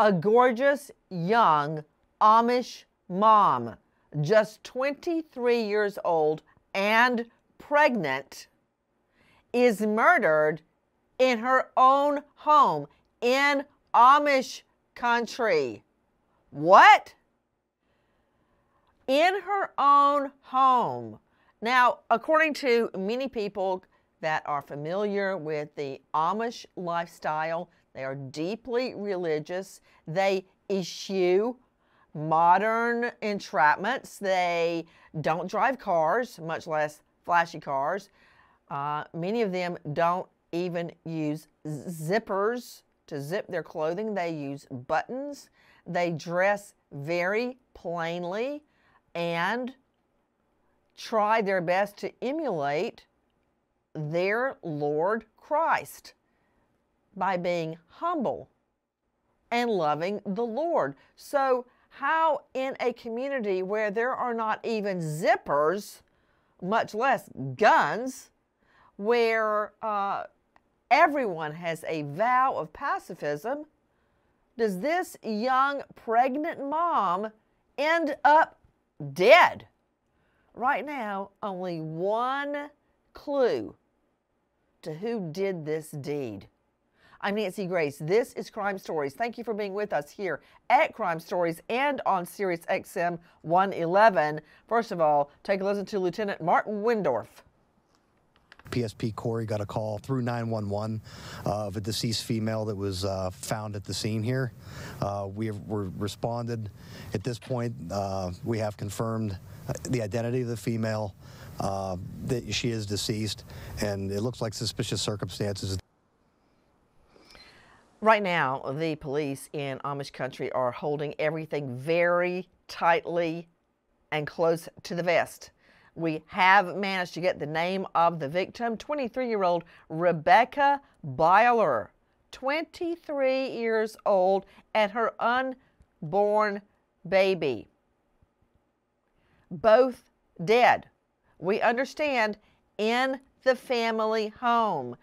A gorgeous young Amish mom, just 23 years old and pregnant, is murdered in her own home in Amish country. What? In her own home. Now, according to many people that are familiar with the Amish lifestyle, they are deeply religious. They eschew modern entrapments. They don't drive cars, much less flashy cars. Uh, many of them don't even use zippers to zip their clothing. They use buttons. They dress very plainly and try their best to emulate their Lord Christ by being humble and loving the Lord. So, how in a community where there are not even zippers, much less guns, where uh, everyone has a vow of pacifism, does this young pregnant mom end up dead? Right now, only one clue to who did this deed. I'm Nancy Grace. This is Crime Stories. Thank you for being with us here at Crime Stories and on Sirius XM 111. First of all, take a listen to Lieutenant Martin Windorf. PSP Corry got a call through 911 uh, of a deceased female that was uh, found at the scene here. Uh, we have responded. At this point, uh, we have confirmed uh, the identity of the female, uh, that she is deceased, and it looks like suspicious circumstances. Right now, the police in Amish country are holding everything very tightly and close to the vest. We have managed to get the name of the victim, 23 year old Rebekah Byler, 23 years old, and her unborn baby. Both dead. We understand in the family home.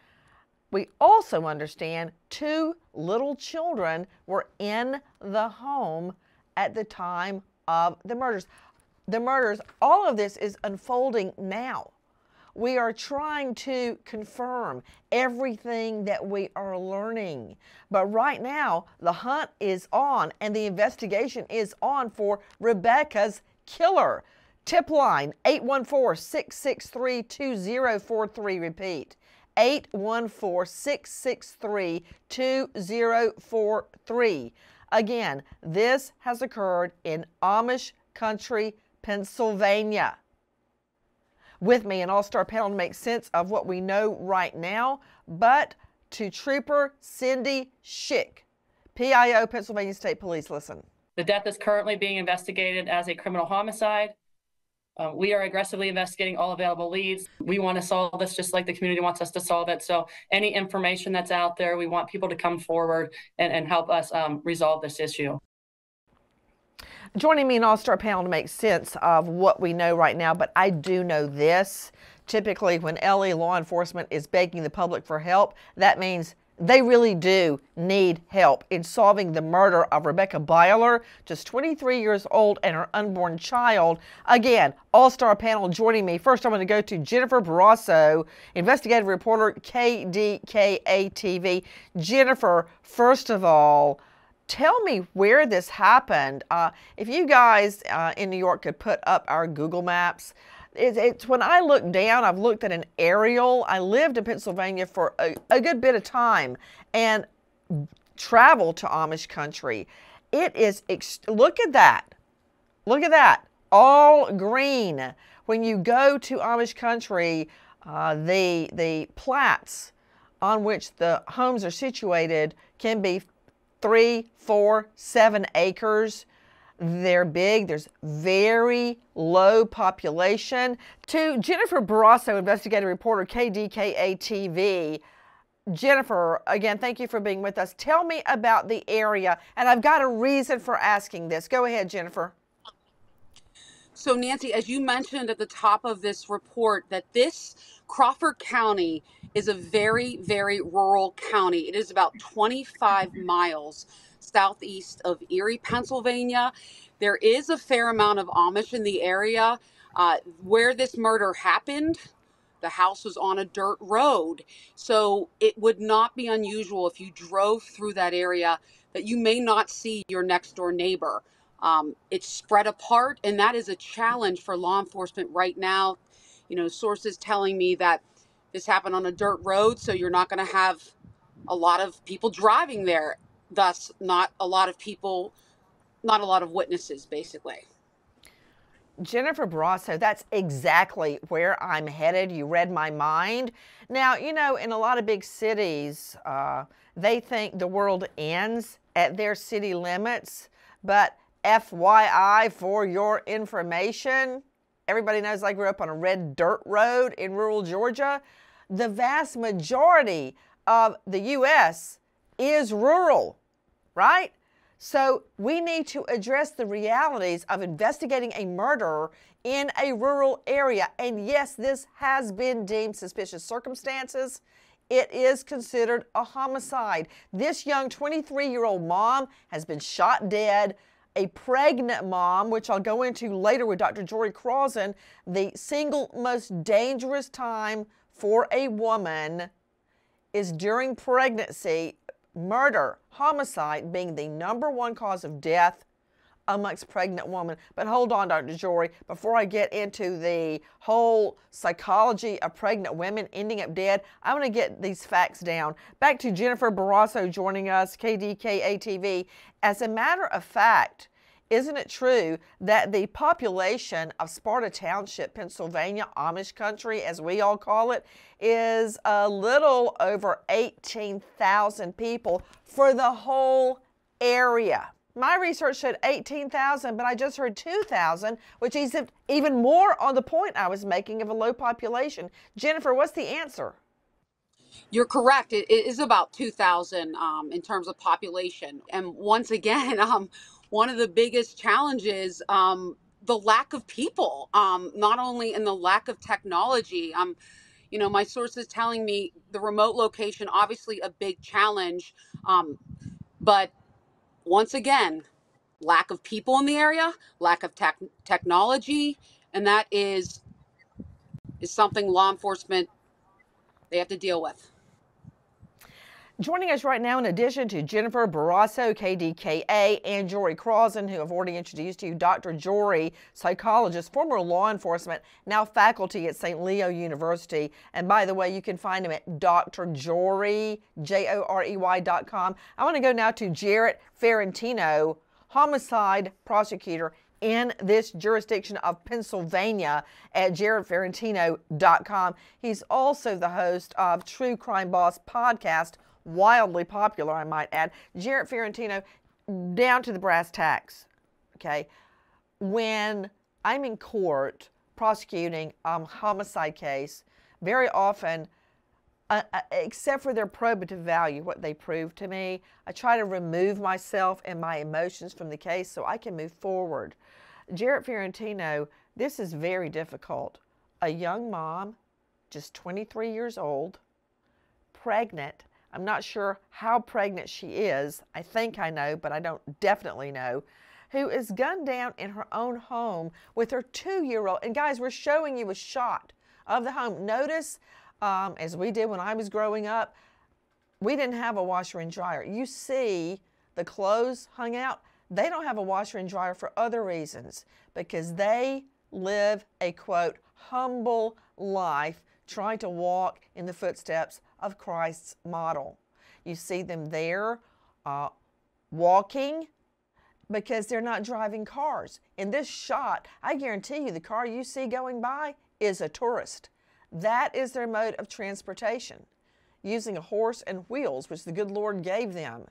We also understand two little children were in the home at the time of the murders the murders, all of this is unfolding now. We are trying to confirm everything that we are learning. But right now, the hunt is on and the investigation is on for Rebekah's killer. Tip line 814 663 2043. Repeat 814 663 2043. Again, this has occurred in Amish country Pennsylvania. With me, an all star panel to make sense of what we know right now, but to Trooper Cindy Schick, PIO, Pennsylvania State Police. Listen. The death is currently being investigated as a criminal homicide. Uh, we are aggressively investigating all available leads. We want to solve this just like the community wants us to solve it. So, any information that's out there, we want people to come forward and, and help us um, resolve this issue. Joining me in All Star panel to make sense of what we know right now, but I do know this. Typically, when LA law enforcement is begging the public for help, that means they really do need help in solving the murder of Rebekah Byler, just 23 years old, and her unborn child. Again, all star panel joining me. First, I'm going to go to Jennifer Borrasso, investigative reporter, KDKA TV. Jennifer, first of all, tell me where this happened. Uh, if you guys uh, in New York could put up our Google Maps, it's, it's, when I look down, I've looked at an aerial. I lived in Pennsylvania for a, a good bit of time and traveled to Amish country. It is, look at that. Look at that. All green. When you go to Amish country, uh, the, the plats on which the homes are situated can be three, four, seven acres. They're big. There's very low population. To Jennifer Borrasso, investigative reporter, KDKA TV. Jennifer, again, thank you for being with us. Tell me about the area, and I've got a reason for asking this. Go ahead, Jennifer. So, Nancy, as you mentioned at the top of this report, that this Crawford County is a very, very rural county. It is about 25 miles southeast of Erie, Pennsylvania. There is a fair amount of Amish in the area. Uh, where this murder happened, the house was on a dirt road. So it would not be unusual if you drove through that area that you may not see your next door neighbor. Um, it's spread apart, and that is a challenge for law enforcement right now. You know, sources telling me that this happened on a dirt road, so you're not going to have a lot of people driving there, thus, not a lot of people, not a lot of witnesses, basically. Jennifer Borrasso, that's exactly where I'm headed. You read my mind. Now, you know, in a lot of big cities, uh, they think the world ends at their city limits, but FYI, for your information, everybody knows I grew up on a red dirt road in rural Georgia. The vast majority of the U.S. is rural, right? So we need to address the realities of investigating a murder in a rural area. And yes, this has been deemed suspicious circumstances. It is considered a homicide. This young 23 year old mom has been shot dead a pregnant mom, which I'll go into later with Dr. Jorey Krawczyn, the single most dangerous time for a woman is during pregnancy, murder, homicide being the number one cause of death amongst pregnant women. But hold on, Dr. Jorey, before I get into the whole psychology of pregnant women ending up dead, I want to get these facts down. Back to Jennifer Borrasso joining us, KDKA TV. As a matter of fact, isn't it true that the population of Sparta Township, Pennsylvania, Amish country, as we all call it, is a little over 18,000 people for the whole area? My research showed 18,000, but I just heard 2,000, which is even more on the point I was making of a low population. Jennifer, what's the answer? You're correct. It is about 2,000 um, in terms of population. And once again, um, one of the biggest challenges um, the lack of people, um, not only in the lack of technology. Um, you know, my sources telling me the remote location, obviously a big challenge, um, but once again, lack of people in the area, lack of tech technology, and that is is something law enforcement they have to deal with. Joining us right now, in addition to Jennifer Borrasso, KDKA, and Jorey Krawczyn, who I've already introduced to you, Dr. Jorey, psychologist, former law enforcement, now faculty at St. Leo University. And by the way, you can find him at Dr. Jorey, J-O-R-E-Y dot com. I want to go now to Jarrett Ferrentino, homicide prosecutor in this jurisdiction of Pennsylvania at jarrettferrentino.com. He's also the host of True Crime Boss podcast wildly popular, I might add. Jarrett Ferrentino, down to the brass tacks. Okay, when I'm in court prosecuting a homicide case, very often, uh, uh, except for their probative value, what they prove to me, I try to remove myself and my emotions from the case so I can move forward. Jarrett Ferrentino, this is very difficult. A young mom, just 23 years old, pregnant, I'm not sure how pregnant she is. I think I know, but I don't definitely know. Who is gunned down in her own home with her two year old. And guys, we're showing you a shot of the home. Notice, um, as we did when I was growing up, we didn't have a washer and dryer. You see the clothes hung out. They don't have a washer and dryer for other reasons because they live a quote, humble life trying to walk in the footsteps of Christ's model. You see them there uh, walking because they're not driving cars. In this shot, I guarantee you the car you see going by is a tourist. That is their mode of transportation, using a horse and wheels, which the good Lord gave them.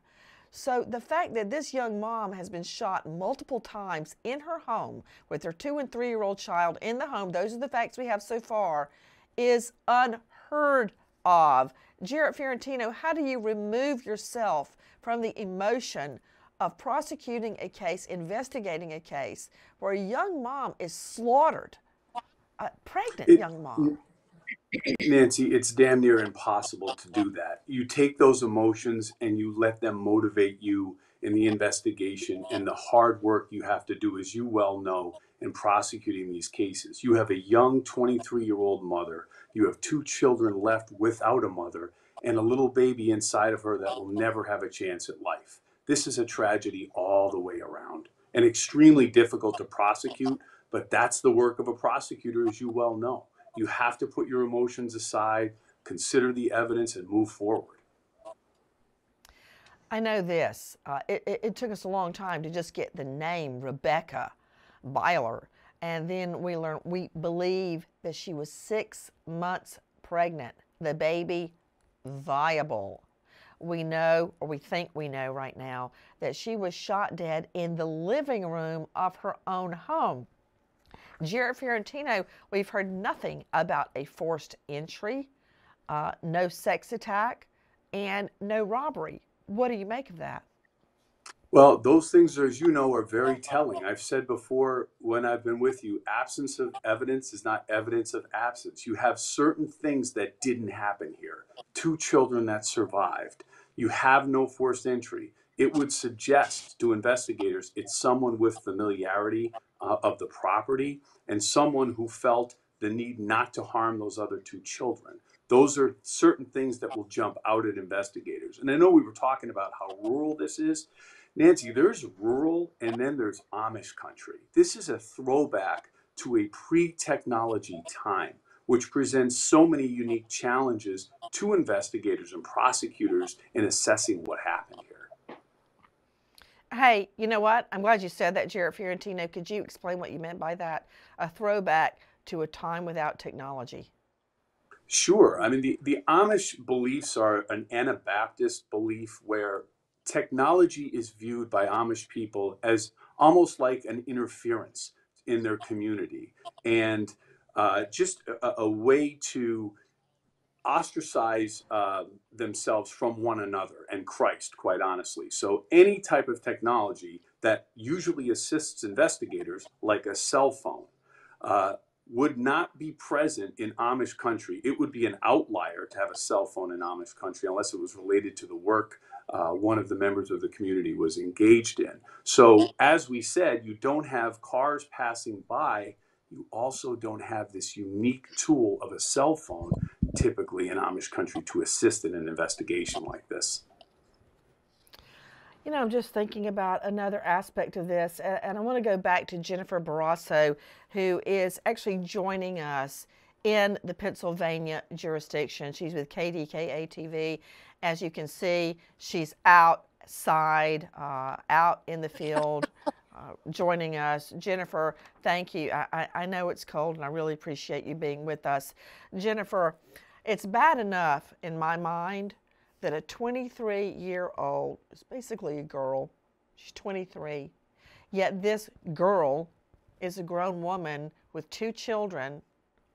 So the fact that this young mom has been shot multiple times in her home with her two and three year old child in the home, those are the facts we have so far, is unheard of. Jarrett Ferrentino, how do you remove yourself from the emotion of prosecuting a case, investigating a case where a young mom is slaughtered, a pregnant it, young mom. Nancy, it's damn near impossible to do that. You take those emotions and you let them motivate you in the investigation and the hard work you have to do, as you well know, in prosecuting these cases. You have a young 23 year old mother, you have two children left without a mother, and a little baby inside of her that will never have a chance at life. This is a tragedy all the way around and extremely difficult to prosecute, but that's the work of a prosecutor, as you well know. You have to put your emotions aside, consider the evidence, and move forward. I know this. Uh, it, it, it, took us a long time to just get the name Rebekah Byler. And then we learn we believe that she was six months pregnant. The baby viable. We know, or we think we know right now, that she was shot dead in the living room of her own home. Jarrett Ferrentino, we've heard nothing about a forced entry, uh, no sex attack, and no robbery. What do you make of that? Well, those things, as you know, are very telling. I've said before when I've been with you, absence of evidence is not evidence of absence. You have certain things that didn't happen here. Two children that survived. You have no forced entry. It would suggest to investigators it's someone with familiarity uh, of the property and someone who felt the need not to harm those other two children. Those are certain things that will jump out at investigators. And I know we were talking about how rural this is. Nancy, there's rural and then there's Amish country. This is a throwback to a pre technology time, which presents so many unique challenges to investigators and prosecutors in assessing what happened here. Hey, you know what? I'm glad you said that, Jarrett Ferrentino. Could you explain what you meant by that? A throwback to a time without technology. Sure. I mean, the, the Amish beliefs are an Anabaptist belief where technology is viewed by Amish people as almost like an interference in their community and uh, just a, a, way to ostracize uh, themselves from one another and Christ, quite honestly. So, any type of technology that usually assists investigators, like a cell phone, uh, would not be present in Amish country. It would be an outlier to have a cell phone in Amish country unless it was related to the work uh, one of the members of the community was engaged in. So, as we said, you don't have cars passing by. You also don't have this unique tool of a cell phone, typically in Amish country, to assist in an investigation like this. You know, I'm just thinking about another aspect of this, and I want to go back to Jennifer Borrasso, who is actually joining us in the Pennsylvania jurisdiction. She's with KDKA TV. As you can see, she's outside, uh, out in the field, uh, joining us. Jennifer, thank you. I, I know it's cold, and I really appreciate you being with us. Jennifer, it's bad enough in my mind that a 23 year old is basically a girl. She's 23. Yet this girl is a grown woman with two children,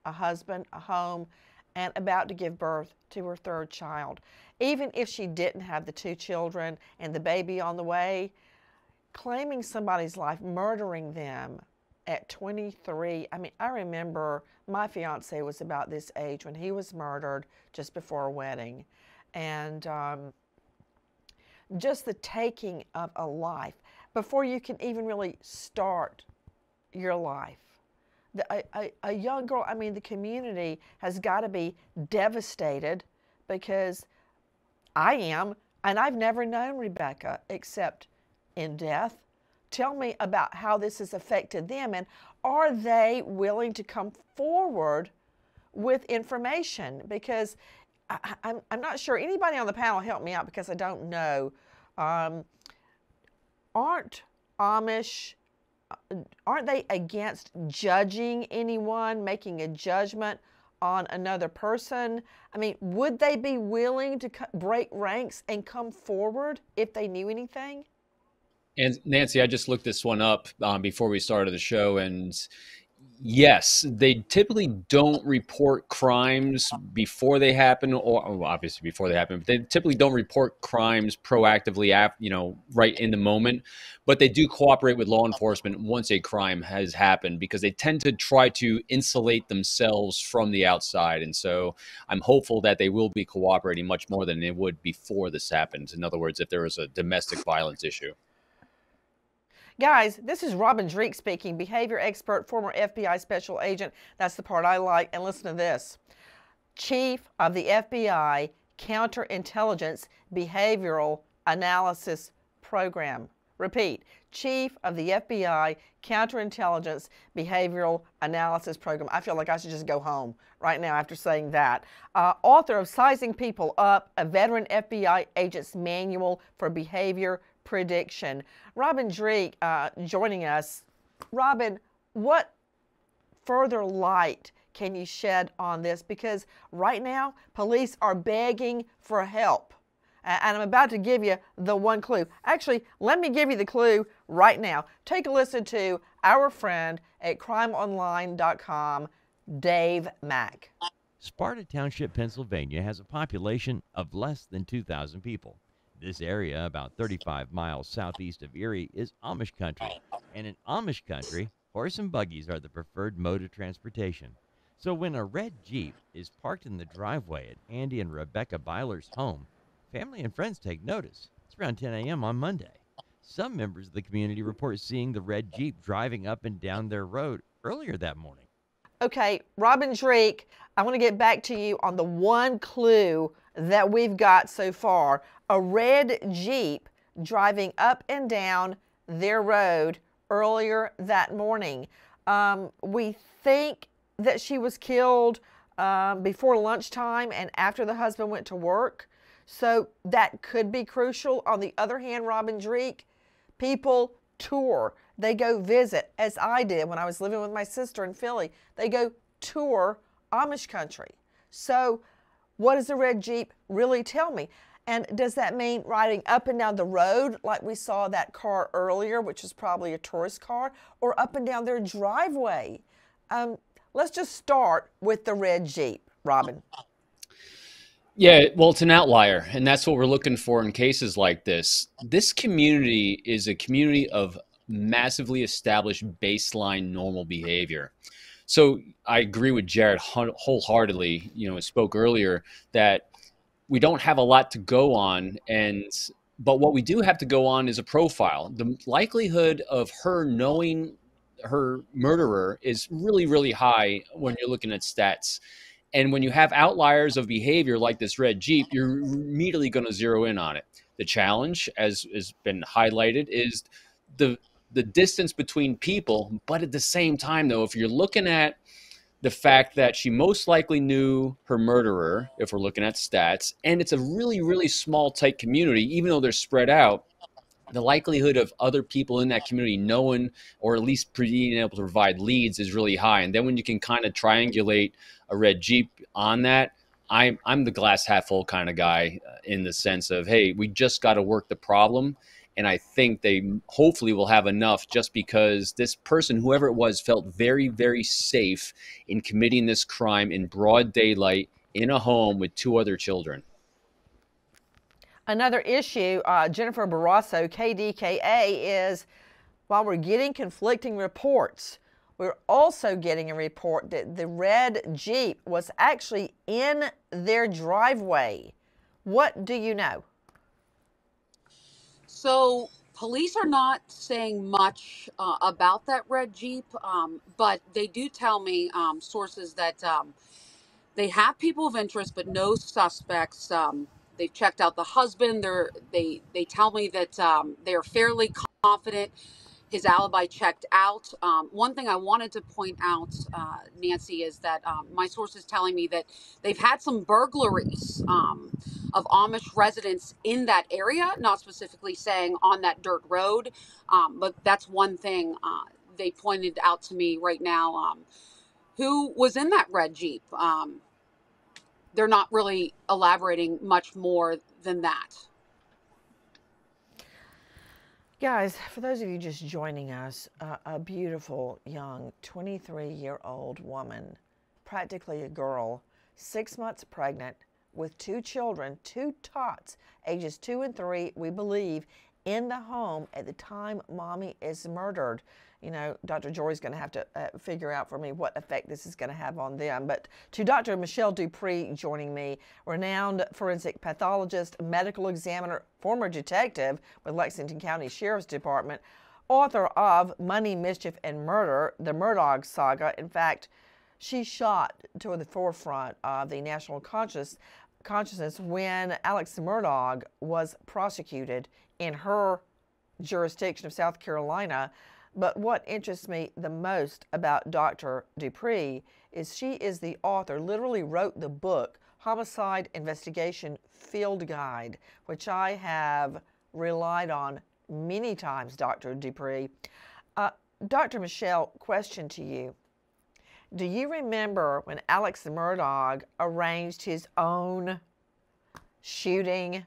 a husband, a home, and about to give birth to her third child. Even if she didn't have the two children and the baby on the way, claiming somebody's life, murdering them at 23. I mean, I remember my fiance was about this age when he was murdered just before a wedding and um, just the taking of a life before you can even really start your life. The, a, a, a young girl, I mean, the community has got to be devastated because I am, and I've never known Rebekah except in death. Tell me about how this has affected them, and are they willing to come forward with information? Because I, am I'm, not sure. Anybody on the panel help me out because I don't know. Um, aren't Amish, uh, aren't they against judging anyone, making a judgment on another person? I mean, would they be willing to break ranks and come forward if they knew anything? And Nancy, I just looked this one up um, before we started the show, and Yes, they typically don't report crimes before they happen, or well, obviously before they happen. But they typically don't report crimes proactively, you know, right in the moment. But they do cooperate with law enforcement once a crime has happened because they tend to try to insulate themselves from the outside. And so I'm hopeful that they will be cooperating much more than they would before this happens. In other words, if there was a domestic violence issue. Guys, this is Robin Dreeke speaking, behavior expert, former FBI special agent. That's the part I like. And listen to this Chief of the FBI Counterintelligence Behavioral Analysis Program. Repeat, Chief of the FBI Counterintelligence Behavioral Analysis Program. I feel like I should just go home right now after saying that. Uh, author of Sizing People Up, a veteran FBI agent's manual for behavior prediction. Robin Dreeke uh, joining us. Robin, what further light can you shed on this? Because right now, police are begging for help. And I'm about to give you the one clue. Actually, let me give you the clue right now. Take a listen to our friend at crimeonline.com, Dave Mack. Sparta Township, Pennsylvania has a population of less than 2,000 people. This area, about 35 miles southeast of Erie, is Amish country. And in Amish country, horse and buggies are the preferred mode of transportation. So when a red Jeep is parked in the driveway at Andy and Rebekah Byler's home, family and friends take notice. It's around 10 a.m. on Monday. Some members of the community report seeing the red Jeep driving up and down their road earlier that morning. Okay, Robin Dreeke, I want to get back to you on the one clue that we've got so far a red Jeep driving up and down their road earlier that morning. Um, we think that she was killed um, before lunchtime and after the husband went to work. So that could be crucial. On the other hand, Robin Dreeke, people tour. They go visit, as I did when I was living with my sister in Philly. They go tour Amish country. So, what does the red Jeep really tell me? And does that mean riding up and down the road like we saw that car earlier, which is probably a tourist car, or up and down their driveway? Um, let's just start with the red Jeep, Robin. Yeah, well, it's an outlier, and that's what we're looking for in cases like this. This community is a community of massively established baseline normal behavior. So I agree with Jarrett wholeheartedly. You know, spoke earlier that we don't have a lot to go on and but what we do have to go on is a profile the likelihood of her knowing her murderer is really really high when you're looking at stats and when you have outliers of behavior like this red jeep you're immediately going to zero in on it the challenge as has been highlighted is the the distance between people but at the same time though if you're looking at the fact that she most likely knew her murderer, if we're looking at stats, and it's a really, really small, tight community, even though they're spread out. The likelihood of other people in that community knowing or at least being able to provide leads is really high. And then when you can kind of triangulate a red Jeep on that, I'm, I'm the glass half full kind of guy uh, in the sense of, hey, we just got to work the problem and I think they hopefully will have enough just because this person, whoever it was, felt very, very safe in committing this crime in broad daylight in a home with two other children. Another issue, uh, Jennifer Borrasso, KDKA, is while we're getting conflicting reports, we're also getting a report that the red Jeep was actually in their driveway. What do you know? So police are not saying much uh, about that red Jeep, um, but they do tell me um, sources that um, they have people of interest, but no suspects. Um, they've checked out the husband. They're, they they tell me that um, they are fairly confident his alibi checked out. Um, one thing I wanted to point out, uh, Nancy, is that um, my source is telling me that they've had some burglaries um, of Amish residents in that area, not specifically saying on that dirt road, um, but that's one thing uh, they pointed out to me right now. Um, who was in that red Jeep? Um, they're not really elaborating much more than that. Guys, for those of you just joining us, uh, a beautiful young 23 year old woman, practically a girl, six months pregnant with two children, two tots, ages two and three, we believe, in the home at the time mommy is murdered you know, Dr. Jorey's going to have to uh, figure out for me what effect this is going to have on them. But to Dr. Michelle DuPre joining me, renowned forensic pathologist, medical examiner, former detective with Lexington County Sheriff's Department, author of Money, Mischief, and Murder, the Murdaugh Saga. In fact, she shot to the forefront of the national conscious, consciousness when Alex Murdaugh was prosecuted in her jurisdiction of South Carolina but what interests me the most about Dr. DuPre is she is the author, literally wrote the book, Homicide Investigation Field Guide, which I have relied on many times, Dr. DuPre. Uh, Dr. Michelle, question to you. Do you remember when Alex Murdaugh arranged his own shooting?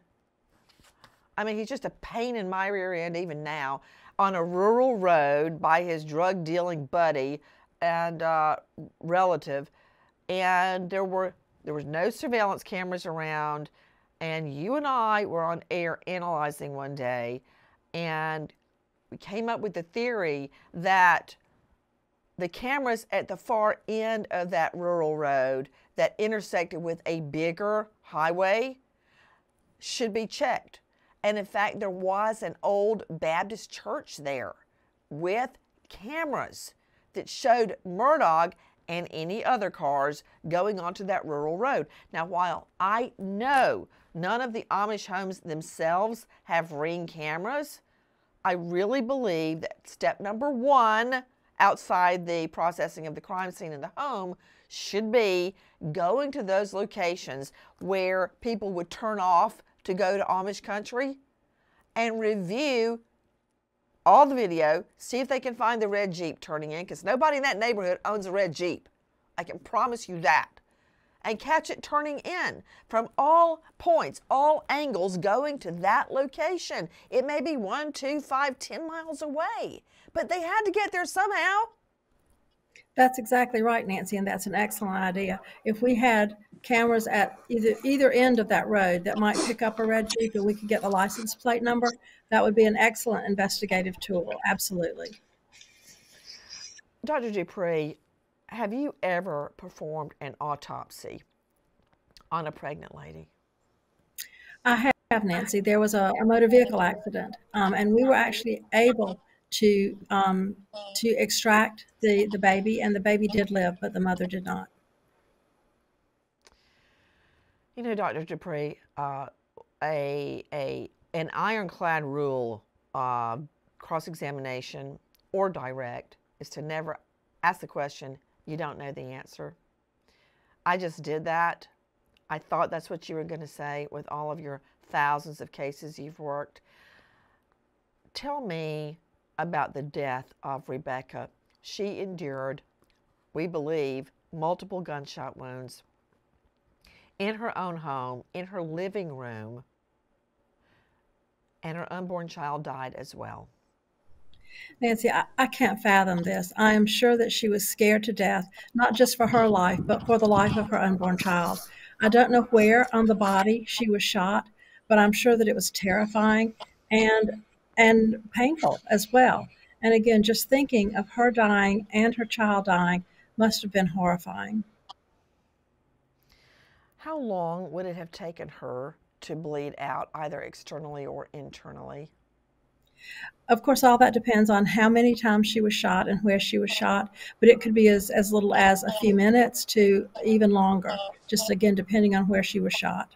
I mean, he's just a pain in my rear end even now on a rural road by his drug dealing buddy and uh, relative, and there were there was no surveillance cameras around, and you and I were on air analyzing one day, and we came up with the theory that the cameras at the far end of that rural road that intersected with a bigger highway should be checked and in fact, there was an old Baptist church there with cameras that showed Murdaugh and any other cars going onto that rural road. Now, while I know none of the Amish homes themselves have ring cameras, I really believe that step number one outside the processing of the crime scene in the home should be going to those locations where people would turn off to go to Amish country and review all the video, see if they can find the red Jeep turning in, because nobody in that neighborhood owns a red Jeep. I can promise you that. And catch it turning in from all points, all angles going to that location. It may be one, two, five, ten miles away, but they had to get there somehow. That's exactly right, Nancy, and that's an excellent idea. If we had cameras at either either end of that road that might pick up a red Jeep and we could get the license plate number, that would be an excellent investigative tool. Absolutely. Dr. DuPre, have you ever performed an autopsy on a pregnant lady? I have, Nancy. There was a, a motor vehicle accident, um, and we were actually able to um, to extract the, the baby, and the baby did live, but the mother did not. You know, Dr. DuPre, uh, a, a, an ironclad rule, uh, cross examination or direct, is to never ask the question you don't know the answer. I just did that. I thought that's what you were going to say with all of your thousands of cases you've worked. Tell me about the death of Rebekah. She endured, we believe, multiple gunshot wounds in her own home, in her living room, and her unborn child died as well. Nancy, I, I, can't fathom this. I am sure that she was scared to death, not just for her life, but for the life of her unborn child. I don't know where on the body she was shot, but I'm sure that it was terrifying and and painful as well. And again, just thinking of her dying and her child dying must have been horrifying. How long would it have taken her to bleed out, either externally or internally? Of course, all that depends on how many times she was shot and where she was shot, but it could be as, as little as a few minutes to even longer, just again, depending on where she was shot.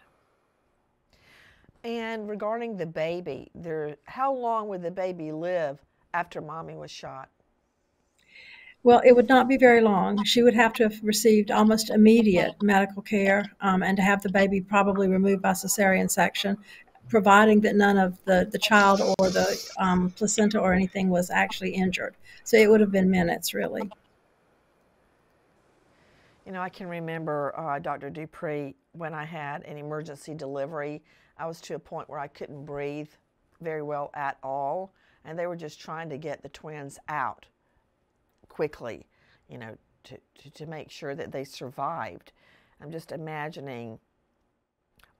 And regarding the baby, there, how long would the baby live after mommy was shot? Well, it would not be very long. She would have to have received almost immediate medical care um, and to have the baby probably removed by cesarean section, providing that none of the, the child or the um, placenta or anything was actually injured. So it would have been minutes, really. You know, I can remember uh, Dr. DuPre when I had an emergency delivery. I was to a point where I couldn't breathe very well at all. and they were just trying to get the twins out quickly, you know, to, to, to make sure that they survived. I'm just imagining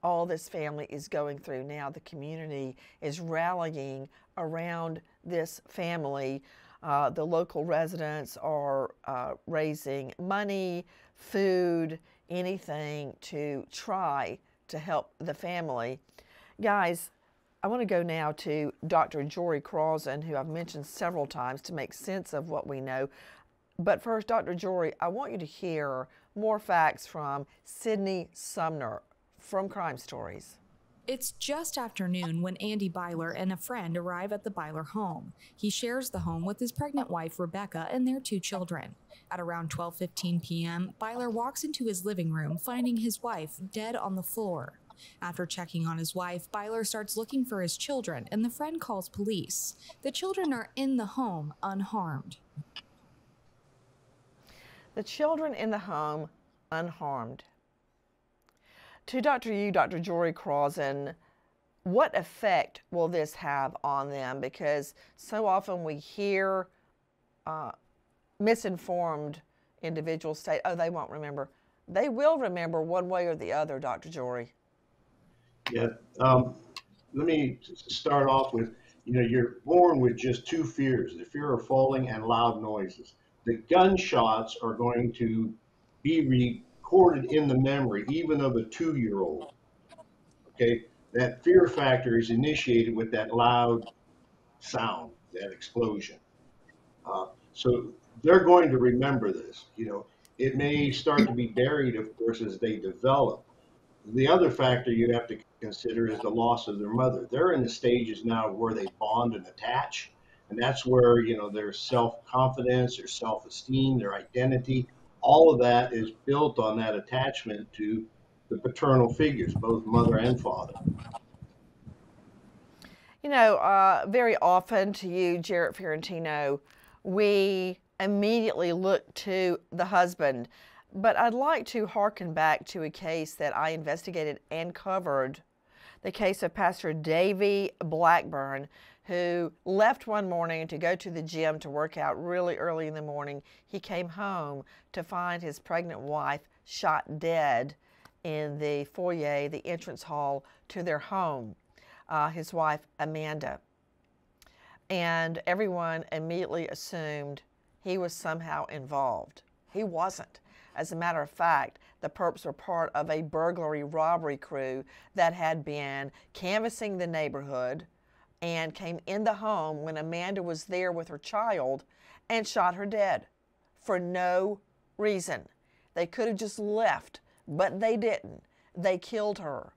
all this family is going through now. The community is rallying around this family. Uh, the local residents are uh, raising money, food, anything to try to help the family. Guys, I want to go now to Dr. Jorey Krawczyn, who I've mentioned several times to make sense of what we know. But first, Dr. Jorey, I want you to hear more facts from Sydney Sumner from Crime Stories. It's just afternoon when Andy Byler and a friend arrive at the Byler home. He shares the home with his pregnant wife Rebekah and their two children. At around 12:15 p.m., Byler walks into his living room, finding his wife dead on the floor. After checking on his wife, Byler starts looking for his children, and the friend calls police. The children are in the home unharmed. The children in the home unharmed. To Dr. Yu, Dr. Jorey Krawczyn, what effect will this have on them? Because so often we hear uh, misinformed individuals say, oh, they won't remember. They will remember one way or the other, Dr. Jorey. Yeah. Um, let me start off with you know, you're born with just two fears the fear of falling and loud noises. The gunshots are going to be recorded in the memory, even of a two year old. Okay. That fear factor is initiated with that loud sound, that explosion. Uh, so they're going to remember this. You know, it may start to be buried, of course, as they develop. The other factor you have to consider is the loss of their mother. They're in the stages now where they bond and attach, and that's where you know their self-confidence, their self-esteem, their identity, all of that is built on that attachment to the paternal figures, both mother and father. You know, uh, very often to you, Jarrett Ferrentino, we immediately look to the husband. But I'd like to hearken back to a case that I investigated and covered the case of Pastor Davy Blackburn, who left one morning to go to the gym to work out really early in the morning. He came home to find his pregnant wife shot dead in the foyer, the entrance hall to their home, uh, his wife Amanda. And everyone immediately assumed he was somehow involved. He wasn't. As a matter of fact, the perps were part of a burglary robbery crew that had been canvassing the neighborhood and came in the home when Amanda was there with her child and shot her dead for no reason. They could have just left, but they didn't. They killed her.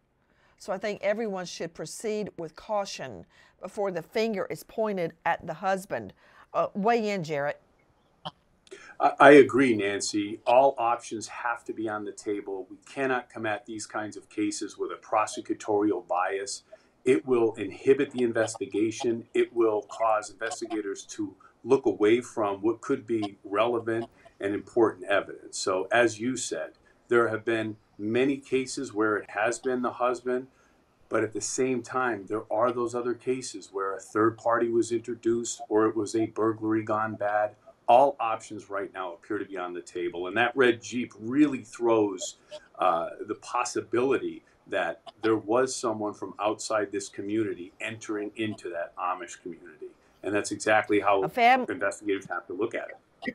So I think everyone should proceed with caution before the finger is pointed at the husband. Uh, weigh in, Jarrett. I agree, Nancy. All options have to be on the table. We cannot come at these kinds of cases with a prosecutorial bias. It will inhibit the investigation. It will cause investigators to look away from what could be relevant and important evidence. So, as you said, there have been many cases where it has been the husband, but at the same time, there are those other cases where a third party was introduced or it was a burglary gone bad all options right now appear to be on the table. And that red Jeep really throws uh, the possibility that there was someone from outside this community entering into that Amish community. And that's exactly how fam- investigators have to look at it.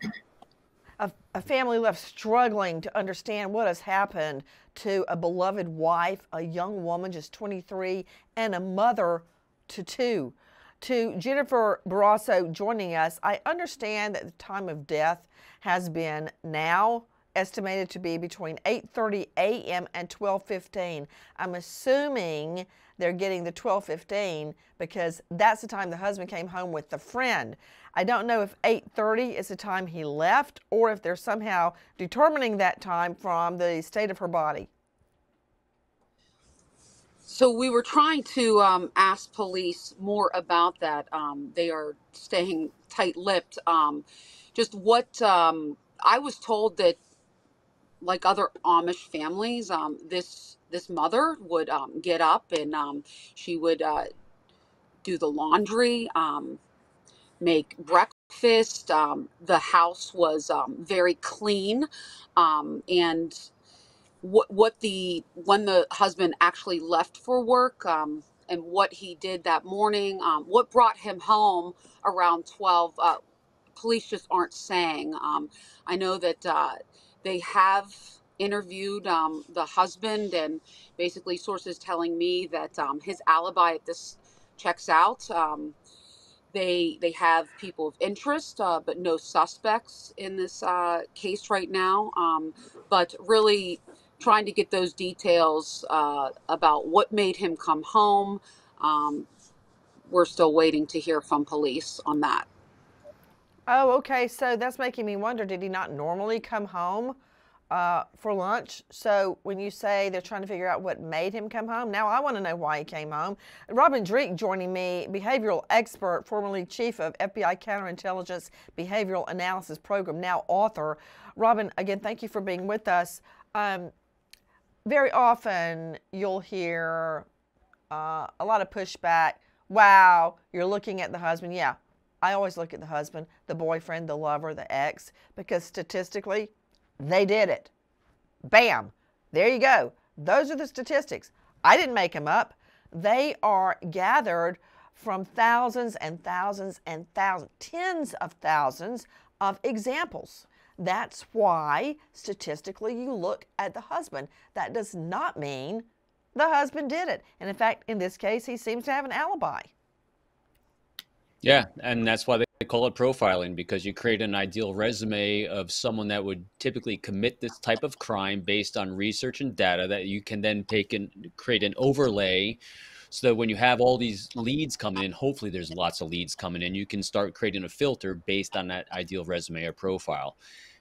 A, a, family left struggling to understand what has happened to a beloved wife, a young woman, just 23, and a mother to two to Jennifer Borrasso joining us. I understand that the time of death has been now estimated to be between 8:30 a.m. and 12:15. I'm assuming they're getting the 12:15 because that's the time the husband came home with the friend. I don't know if 8:30 is the time he left or if they're somehow determining that time from the state of her body. So we were trying to um, ask police more about that. Um, they are staying tight-lipped. Um, just what um, I was told that, like other Amish families, um, this this mother would um, get up and she would uh, do the laundry. make breakfast. Um, the house was um, very clean, um, and what what the when the husband actually left for work um, and what he did that morning, um, what brought him home around twelve. Uh, police just aren't saying. Um, I know that uh, they have interviewed um, the husband, and basically sources telling me that um, his alibi at this checks out. Um, they they have people of interest, uh, but no suspects in this uh, case right now. Um, but really trying to get those details uh, about what made him come home. Um, we're still waiting to hear from police on that. Oh, okay. So that's making me wonder did he not normally come home uh, for lunch? So when you say they're trying to figure out what made him come home, now I want to know why he came home. Robin Dreeke joining me, behavioral expert, formerly chief of FBI Counterintelligence Behavioral Analysis Program, now author. Robin, again, thank you for being with us. Um, very often you'll hear uh, a lot of pushback. Wow, you're looking at the husband. Yeah, I always look at the husband, the boyfriend, the lover, the ex, because statistically, they did it. Bam. There you go. Those are the statistics. I didn't make them up. They are gathered from thousands and thousands and thousands, tens of thousands of examples. That's why statistically you look at the husband. That does not mean the husband did it. And in fact, in this case, he seems to have an alibi. Yeah, and that's why they call it profiling because you create an ideal resume of someone that would typically commit this type of crime based on research and data that you can then take and create an overlay so that when you have all these leads coming in, hopefully there's lots of leads coming in, you can start creating a filter based on that ideal resume or profile.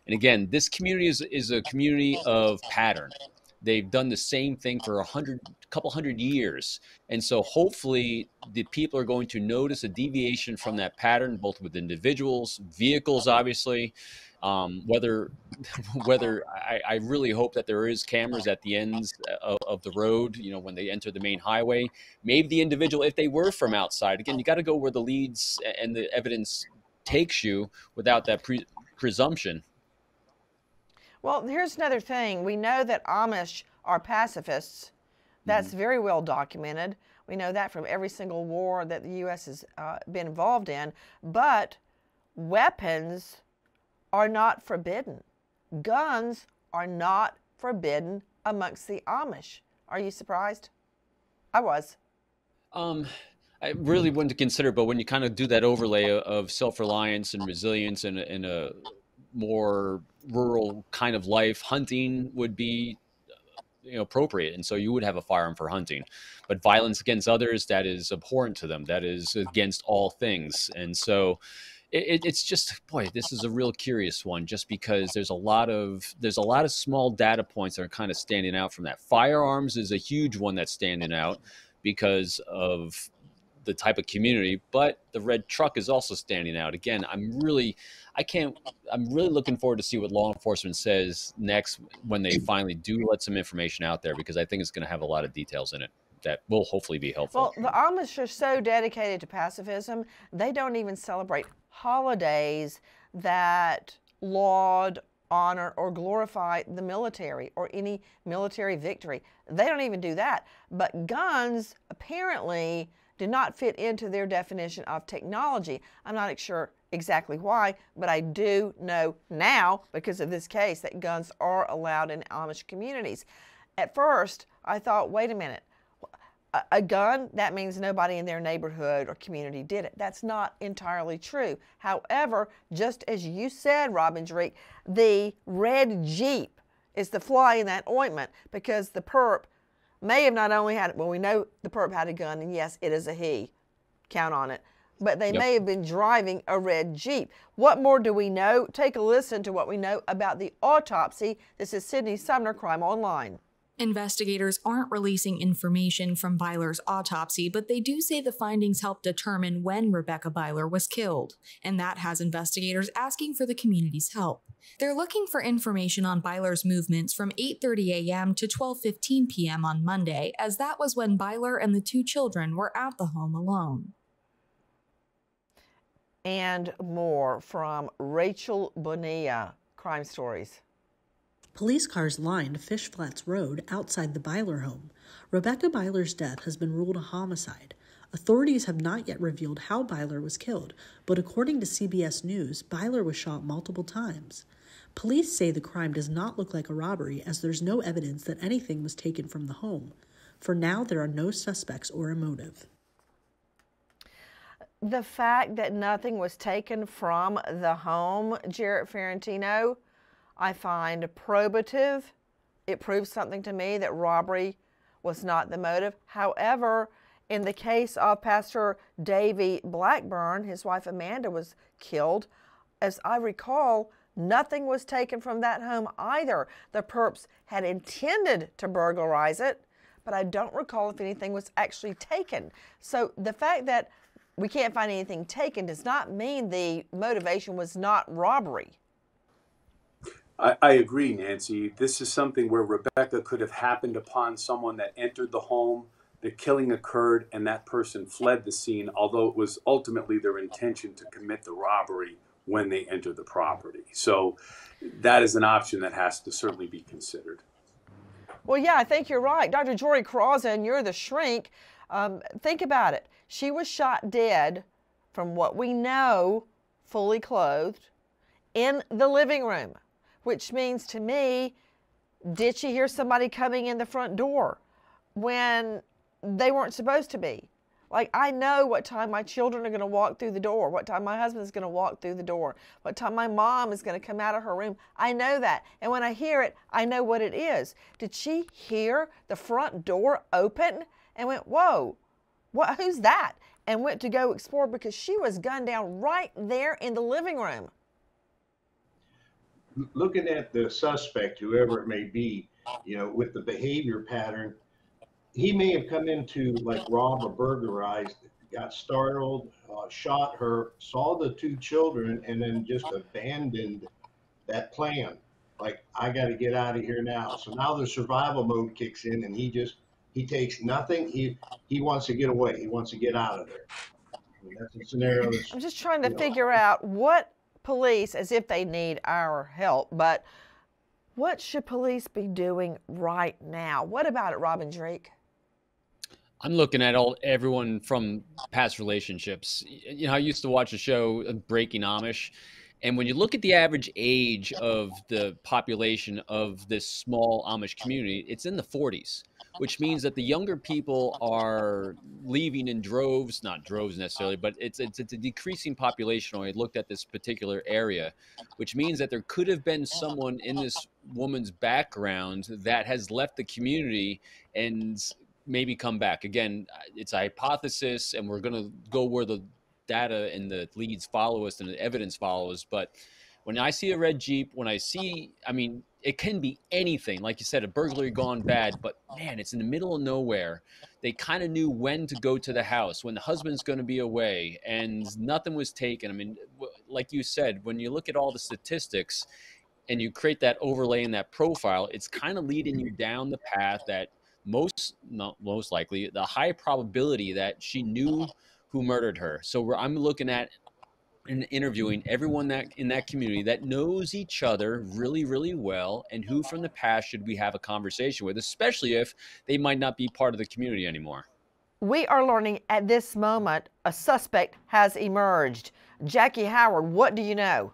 And again, this community is, is a community of pattern. They've done the same thing for a hundred, couple hundred years, and so hopefully the people are going to notice a deviation from that pattern, both with individuals, vehicles, obviously. Um, whether whether I, I, really hope that there is cameras at the ends of, of, the road, you know, when they enter the main highway. Maybe the individual, if they were from outside, again, you got to go where the leads and the evidence takes you without that pre- presumption. Well, here's another thing. We know that Amish are pacifists. That's mm-hmm. very well documented. We know that from every single war that the U.S. has uh, been involved in. But weapons are not forbidden. Guns are not forbidden amongst the Amish. Are you surprised? I was. Um, I really wouldn't consider, but when you kind of do that overlay of self-reliance and resilience and, and a more rural kind of life, hunting would be uh, you know appropriate. And so you would have a firearm for hunting. But violence against others that is abhorrent to them. That is against all things. And so it, it's just boy this is a real curious one just because there's a lot of there's a lot of small data points that are kind of standing out from that. Firearms is a huge one that's standing out because of the type of community, but the red truck is also standing out. Again, I'm really, I can't, I'm really looking forward to see what law enforcement says next when they finally do let some information out there because I think it's going to have a lot of details in it that will hopefully be helpful. Well, the Amish are so dedicated to pacifism, they don't even celebrate holidays that laud, honor, or glorify the military or any military victory. They don't even do that. But guns, apparently, do not fit into their definition of technology. I'm not sure exactly why, but I do know now, because of this case, that guns are allowed in Amish communities. At first, I thought, wait a minute, a gun, that means nobody in their neighborhood or community did it. That's not entirely true. However, just as you said, Robin Dreeke, the red Jeep is the fly in that ointment because the perp may have not only had, well, we know the perp had a gun, and yes, it is a he. Count on it. But they yep. may have been driving a red Jeep. What more do we know? Take a listen to what we know about the autopsy. This is Sydney Sumner, Crime Online. Investigators aren't releasing information from Byler's autopsy, but they do say the findings help determine when Rebekah Byler was killed, and that has investigators asking for the community's help. They're looking for information on Byler's movements from 8:30 a.m. to 12:15 p.m. on Monday, as that was when Byler and the two children were at the home alone. and more from Rachel Bonilla, Crime Stories. Police cars lined Fish Flats Road outside the Byler home. Rebekah Byler's death has been ruled a homicide. Authorities have not yet revealed how Byler was killed, but according to CBS News, Byler was shot multiple times. Police say the crime does not look like a robbery as there's no evidence that anything was taken from the home. For now, there are no suspects or a motive. The fact that nothing was taken from the home, Jarrett Ferrentino, I find probative. It proves something to me that robbery was not the motive. However, in the case of Pastor Davy Blackburn, his wife Amanda was killed. As I recall, nothing was taken from that home either. The perps had intended to burglarize it, but I don't recall if anything was actually taken. So the fact that we can't find anything taken does not mean the motivation was not robbery. I, I agree, Nancy. This is something where Rebekah could have happened upon someone that entered the home, the killing occurred, and that person fled the scene, although it was ultimately their intention to commit the robbery when they entered the property. So that is an option that has to certainly be considered. Well, yeah, I think you're right. Dr. Jorey Krawczyn, you're the shrink. Um, think about it. She was shot dead, from what we know, fully clothed, in the living room which means to me, did she hear somebody coming in the front door when they weren't supposed to be? Like, I know what time my children are going to walk through the door, what time my husband is going to walk through the door, what time my mom is going to come out of her room. I know that. And when I hear it, I know what it is. Did she hear the front door open and went, Whoa, what, who's that? And went to go explore because she was gunned down right there in the living room looking at the suspect, whoever it may be, you know, with the behavior pattern, he may have come into like rob or burglarized, got startled, uh, shot her, saw the two children, and then just abandoned that plan. Like, I got to get out of here now. So now the survival mode kicks in, and he just he takes nothing. He he wants to get away. He wants to get out of there. I mean, that's a scenario. I'm just trying to figure know, out what police as if they need our help, but what should police be doing right now? What about it, Robin Dreeke? I'm looking at all everyone from past relationships. You know, I used to watch a show, uh, Breaking Amish, and when you look at the average age of the population of this small Amish community, it's in the 40s which means that the younger people are leaving in droves, not droves necessarily, but it's, it's, it's a decreasing population when I looked at this particular area, which means that there could have been someone in this woman's background that has left the community and maybe come back. Again, it's a hypothesis, and we're going to go where the data and the leads follow us and the evidence follows. But when I see a red Jeep, when I see, I mean, it can be anything. Like you said, a burglary gone bad, but man, it's in the middle of nowhere. They kind of knew when to go to the house, when the husband's going to be away, and nothing was taken. I mean, like you said, when you look at all the statistics and you create that overlay in that profile, it's kind of leading you down the path that most, not most likely, the high probability that she knew who murdered her. So I'm looking at and interviewing everyone that in that community that knows each other really really well and who from the past should we have a conversation with especially if they might not be part of the community anymore we are learning at this moment a suspect has emerged jackie howard what do you know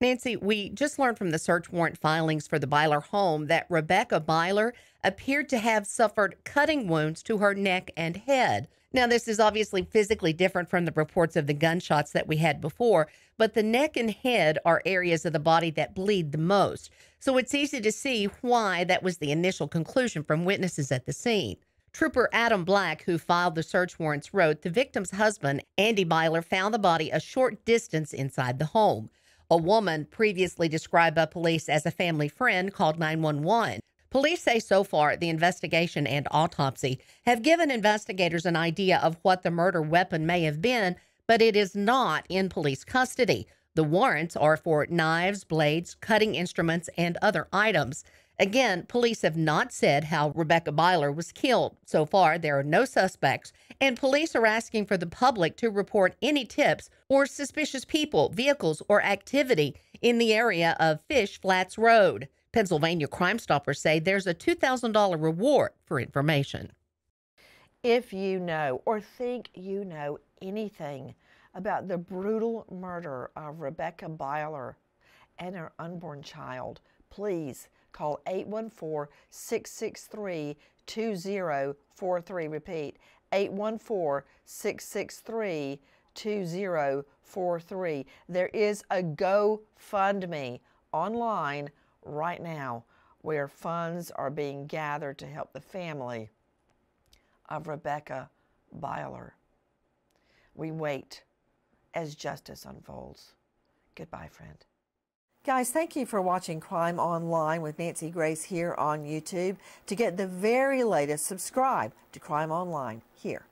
Nancy, we just learned from the search warrant filings for the Byler home that Rebekah Byler appeared to have suffered cutting wounds to her neck and head. Now, this is obviously physically different from the reports of the gunshots that we had before, but the neck and head are areas of the body that bleed the most. So it's easy to see why that was the initial conclusion from witnesses at the scene. Trooper Adam Black, who filed the search warrants, wrote the victim's husband, Andy Byler, found the body a short distance inside the home. A woman, previously described by police as a family friend, called 911. Police say so far the investigation and autopsy have given investigators an idea of what the murder weapon may have been, but it is not in police custody. The warrants are for knives, blades, cutting instruments, and other items. Again, police have not said how Rebekah Byler was killed. So far, there are no suspects, and police are asking for the public to report any tips or suspicious people, vehicles, or activity in the area of Fish Flats Road. Pennsylvania Crime Stoppers say there's a $2,000 reward for information. If you know or think you know anything about the brutal murder of Rebekah Byler and her unborn child, please call 814 663 2043. Repeat 814 663 2043. There is a GoFundMe online right now where funds are being gathered to help the family of Rebekah Byler. We wait as justice unfolds. Goodbye, friend. Guys, thank you for watching Crime Online with Nancy Grace here on YouTube. To get the very latest, subscribe to Crime Online here